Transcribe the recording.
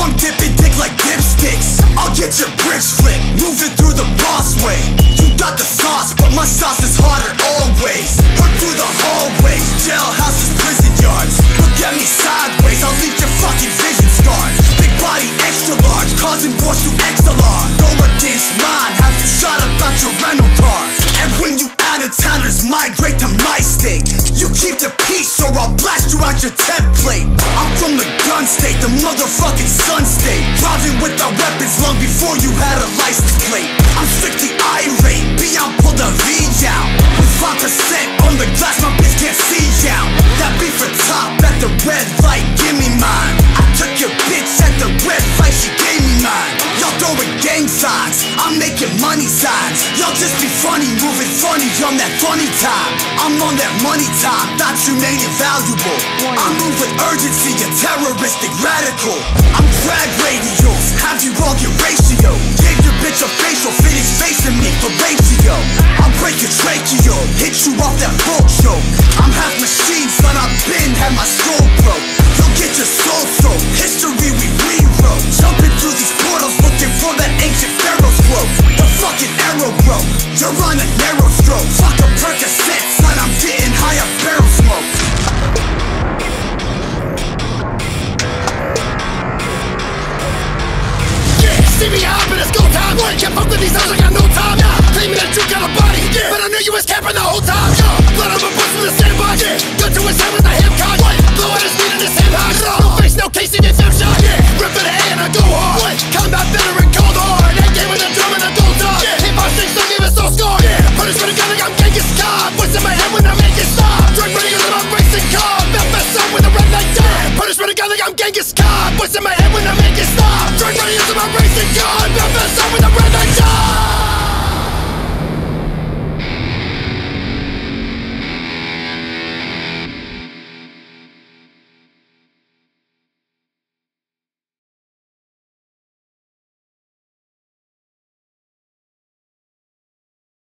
I'm dipping dick like dipsticks I'll get your bricks flipped, moving through the boss way You got the sauce, but my sauce is hotter always. Hurt through the hallways, jailhouses, prison yards. Look at me sideways, I'll leave your fucking vision scarred. Big body, extra large, causing wars through XLR Go against mine, have you shot about your rental car. And when you out-of-towners migrate to my state. You keep the peace or I'll blast you out your template. I'm from the gun state, the motherfucking sun state. Driving with our weapons long before you had a license plate. I'm strictly irate, beyond pull the V out. With 5% on the glass, my bitch can't see out. That beat for top at the red light, give me mine. Gang signs, I'm making money signs. Y'all just be funny, moving funny on that funny time. I'm on that money time, thought you made it valuable. I move with urgency, a terroristic radical. I'm drag radials, have you all your ratio. Gave your bitch a facial, finish facing me for ratio. I'll break your tracheal, hit you off that bolt choke. I'm half machine, son, I've been had my skull see me out, but it's go time. What? Can't fuck with these hoes, I got no time. Yeah, claiming that you got a body. Yeah, but I knew you was capping the whole time. Yeah, blood on my boots from the sandbox. Yeah, gun to his head with a hip cock. What? Blow out his meat in his hip hop. No face, no case, he gets hip shot. Yeah, rip for the A and I go hard. What? Combat veteran, cold hard. That game with a drum and a gold dog. Yeah, hit my six, don't give it so score. Yeah, put his foot together, I'm Genghis Khan. What's in my head when I make it stop? Drug ready, cause I'm racing car. Belfast up with a red light down. Put his foot together, I'm Genghis Khan. I'm racing car. Belfast up with a red